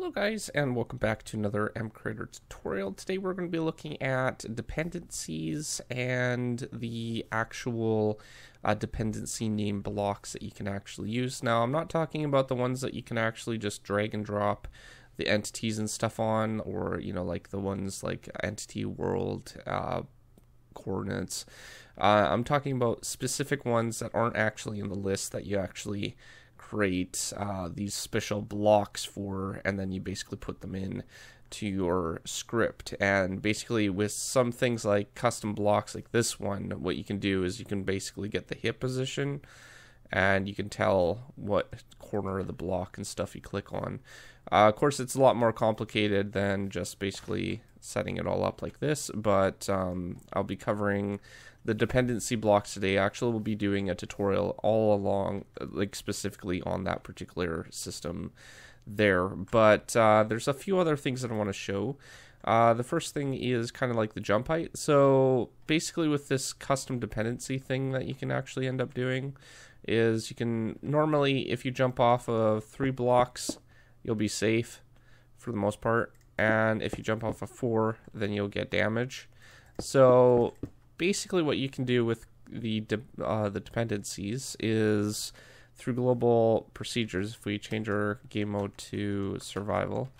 Hello guys and welcome back to another MCreator tutorial. Today we're going to be looking at dependencies and the actual uh, dependency name blocks that you can actually use. Now I'm not talking about the ones that you can actually just drag and drop the entities and stuff on or you know like the ones like entity world uh, coordinates. Uh, I'm talking about specific ones that aren't actually in the list that you actually create uh, these special blocks for, and then you basically put them in to your script. And basically, with some things like custom blocks like this one, what you can do is you can basically get the hit position and you can tell what corner of the block and stuff you click on. Uh, of course, it's a lot more complicated than just basically setting it all up like this, but um, I'll be covering the dependency blocks today. Actually, we'll be doing a tutorial all along, like specifically on that particular system there. But uh, there's a few other things that I want to show. Uh, the first thing is kind of like the jump height. So basically, with this custom dependency thing that you can actually end up doing, is you can normally, if you jump off of three blocks, you'll be safe for the most part. And if you jump off of four, then you'll get damage. So basically what you can do with the de uh, the dependencies is through global procedures. If we change our game mode to survival,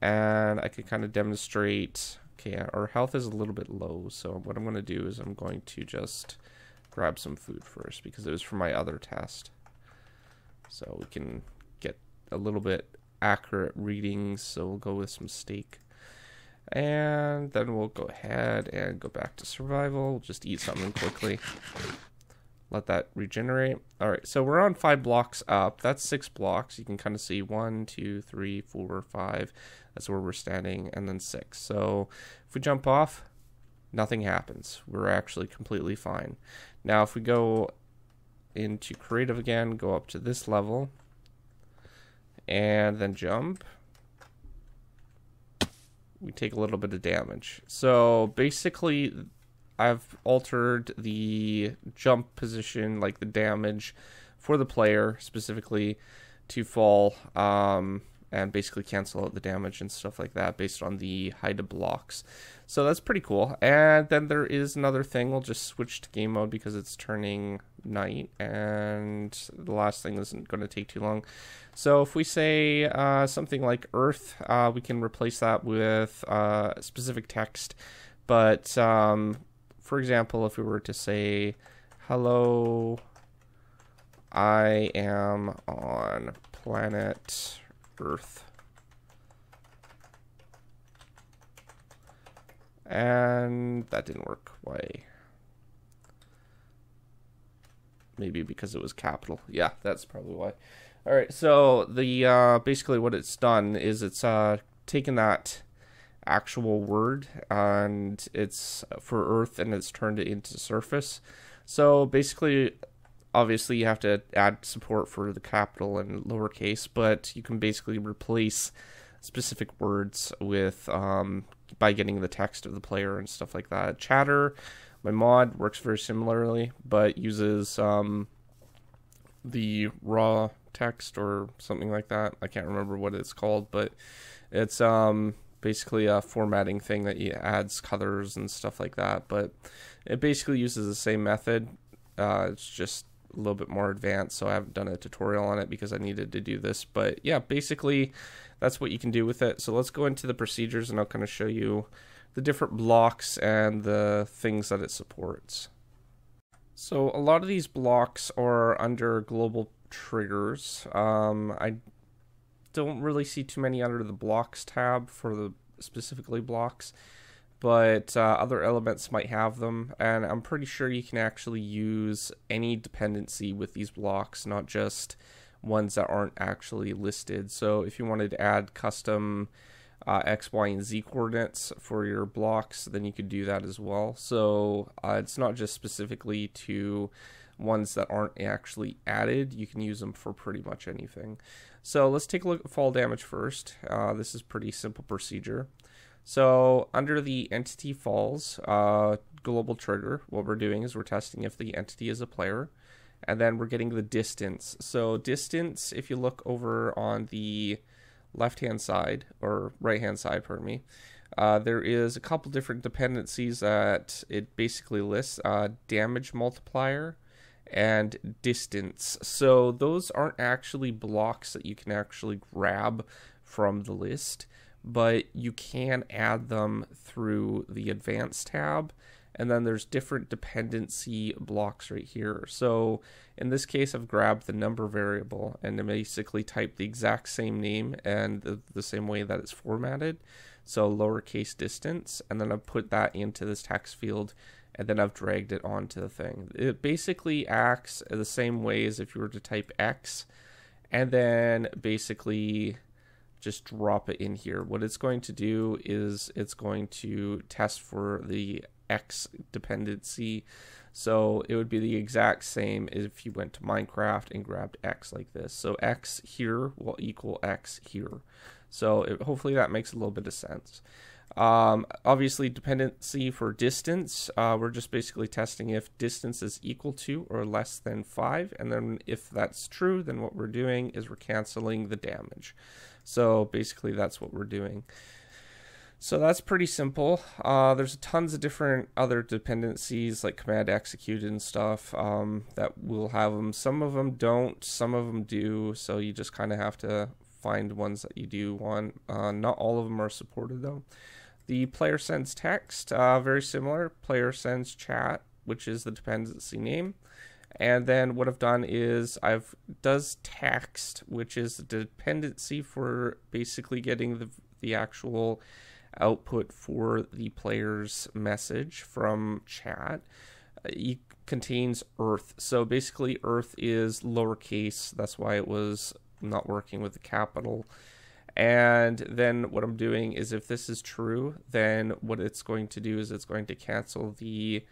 and I can kind of demonstrate. Okay, our health is a little bit low, so what I'm going to do is I'm going to just grab some food first because it was for my other test. So we can get a little bit accurate readings. So we'll go with some steak. And then we'll go ahead and go back to survival. We'll just eat something quickly. Let that regenerate. All right, so we're on five blocks up. That's six blocks. You can kind of see one, two, three, four, five. That's where we're standing, and then six. So if we jump off, nothing happens. We're actually completely fine. Now, if we go into creative again, go up to this level, and then jump, we take a little bit of damage. So basically, I've altered the jump position, like the damage for the player specifically to fall um, and basically cancel out the damage and stuff like that based on the height of blocks. So that's pretty cool. And then there is another thing. We'll just switch to game mode because it's turning night and the last thing isn't going to take too long. So if we say uh, something like Earth, uh, we can replace that with uh, specific text. But um, for example, if we were to say, hello, I am on planet Earth. And that didn't work. Why? Maybe because it was capital. Yeah, that's probably why. All right, so the uh, basically what it's done is it's uh, taken that actual word and it's for Earth and it's turned it into surface. So basically, obviously you have to add support for the capital and lowercase, but you can basically replace specific words with um, by getting the text of the player and stuff like that. Chatter, my mod works very similarly, but uses um, the raw text or something like that. I can't remember what it's called, but it's um, basically a formatting thing that adds colors and stuff like that. But it basically uses the same method. Uh, it's just a little bit more advanced, so I haven't done a tutorial on it because I needed to do this. But yeah, basically that's what you can do with it. So let's go into the procedures and I'll kind of show you the different blocks and the things that it supports. So a lot of these blocks are under global triggers. Um, I don't really see too many under the blocks tab for the specifically blocks, but uh, other elements might have them, and I'm pretty sure you can actually use any dependency with these blocks, not just ones that aren't actually listed. So if you wanted to add custom uh, X, Y, and Z coordinates for your blocks, then you could do that as well. So uh, it's not just specifically to ones that aren't actually added. You can use them for pretty much anything. So let's take a look at fall damage first. Uh, this is pretty simple procedure. So under the entity falls uh, global trigger, what we're doing is we're testing if the entity is a player, and then we're getting the distance. So distance, if you look over on the left hand side or right hand side, pardon me, uh, there is a couple different dependencies that it basically lists uh, damage multiplier and distance. So those aren't actually blocks that you can actually grab from the list, but you can add them through the advanced tab. And then there's different dependency blocks right here. So in this case, I've grabbed the number variable and basically typed the exact same name and the, the same way that it's formatted so lowercase distance, and then I've put that into this text field, and then I've dragged it onto the thing. It basically acts the same way as if you were to type X, and then basically just drop it in here. What it's going to do is it's going to test for the X dependency. So it would be the exact same if you went to Minecraft and grabbed X like this. So X here will equal X here. So it, hopefully that makes a little bit of sense. Um, obviously, dependency for distance, uh, we're just basically testing if distance is equal to or less than 5. And then if that's true, then what we're doing is we're canceling the damage. So basically that's what we're doing. So that's pretty simple. Uh, there's tons of different other dependencies like command execute and stuff um, that will have them. Some of them don't, some of them do. So you just kind of have to find ones that you do want. Uh, not all of them are supported though. The player sends text, uh, very similar. Player sends chat, which is the dependency name. And then what I've done is I've does text, which is the dependency for basically getting the the actual output for the player's message from chat. Uh, it contains Earth. So basically, Earth is lowercase. That's why it was not working with the capital. And then what I'm doing is if this is true, then what it's going to do is it's going to cancel the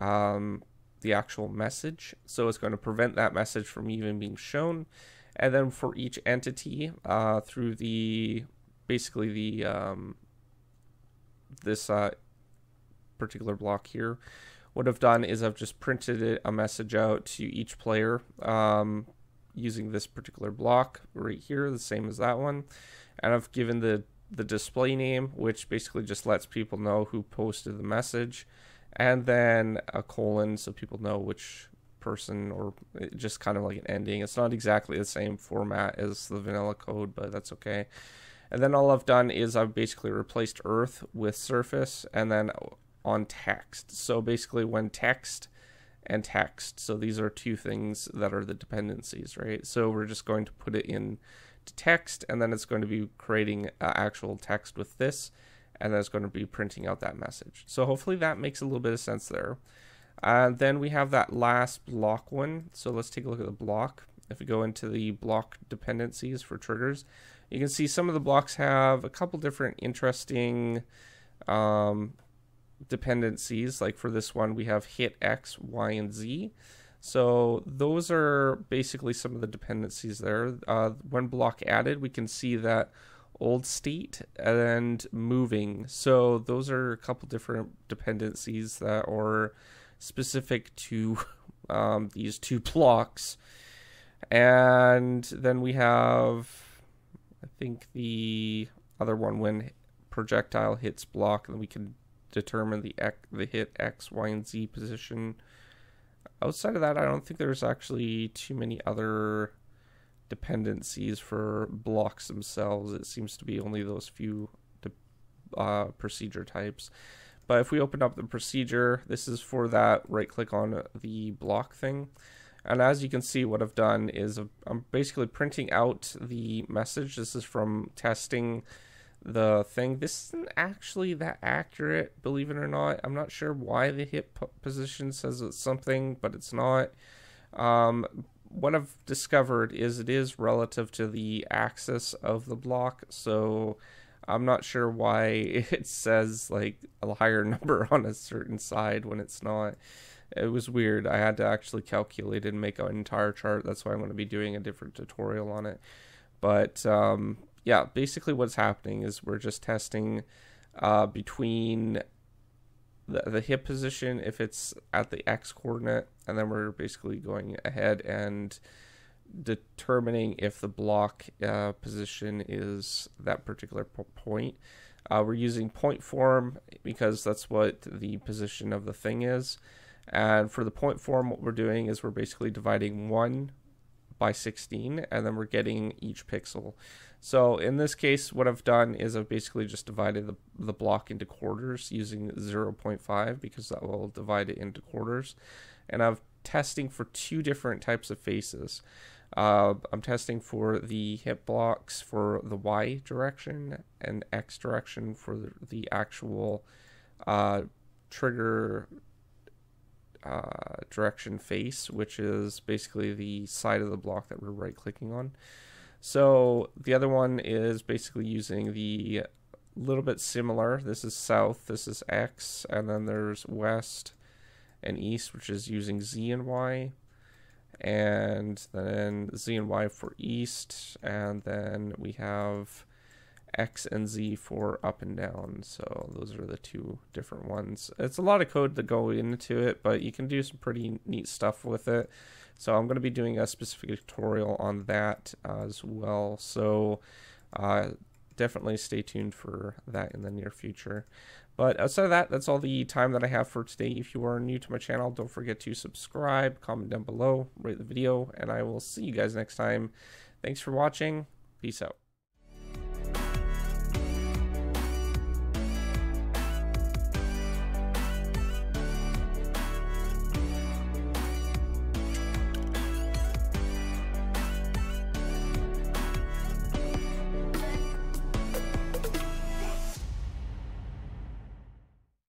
um, the actual message. So it's going to prevent that message from even being shown. And then for each entity, uh, through the basically the um, this uh, particular block here, what I've done is I've just printed a message out to each player. Um, using this particular block right here, the same as that one. And I've given the, the display name, which basically just lets people know who posted the message. And then a colon so people know which person or just kind of like an ending. It's not exactly the same format as the vanilla code, but that's okay. And then all I've done is I've basically replaced earth with surface and then on text. So basically when text and text. So these are two things that are the dependencies, right? So we're just going to put it in to text, and then it's going to be creating uh, actual text with this, and it's going to be printing out that message. So hopefully that makes a little bit of sense there. And then we have that last block one. So let's take a look at the block. If we go into the block dependencies for triggers, you can see some of the blocks have a couple different interesting um, dependencies. Like for this one, we have hit X, Y, and Z. So those are basically some of the dependencies there. Uh, when block added, we can see that old state and moving. So those are a couple different dependencies that are specific to um, these two blocks. And then we have, I think the other one when projectile hits block, and we can determine the X, the hit X, Y, and Z position. Outside of that, I don't think there's actually too many other dependencies for blocks themselves. It seems to be only those few uh, procedure types. But if we open up the procedure, this is for that right click on the block thing. And as you can see, what I've done is I'm basically printing out the message. This is from testing the thing. This isn't actually that accurate, believe it or not. I'm not sure why the hit position says it's something, but it's not. Um, what I've discovered is it is relative to the axis of the block, so I'm not sure why it says like a higher number on a certain side when it's not. It was weird. I had to actually calculate and make an entire chart. That's why I'm going to be doing a different tutorial on it. But um, yeah, basically what's happening is we're just testing uh, between the, the hit position if it's at the x coordinate, and then we're basically going ahead and determining if the block uh, position is that particular point. Uh, we're using point form because that's what the position of the thing is. And for the point form, what we're doing is we're basically dividing 1 by 16, and then we're getting each pixel. So in this case, what I've done is I've basically just divided the, the block into quarters using 0.5 because that will divide it into quarters. And I'm testing for two different types of faces. Uh, I'm testing for the hit blocks for the Y direction and X direction for the, the actual uh, trigger uh, direction face, which is basically the side of the block that we're right clicking on. So the other one is basically using the little bit similar. This is south, this is X, and then there's west and east, which is using Z and Y. And then Z and Y for east, and then we have X and Z for up and down. So those are the two different ones. It's a lot of code to go into it, but you can do some pretty neat stuff with it. So I'm going to be doing a specific tutorial on that as well. So uh, definitely stay tuned for that in the near future. But outside of that, that's all the time that I have for today. If you are new to my channel, don't forget to subscribe, comment down below, rate the video, and I will see you guys next time. Thanks for watching. Peace out.